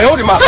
哎呦我的妈！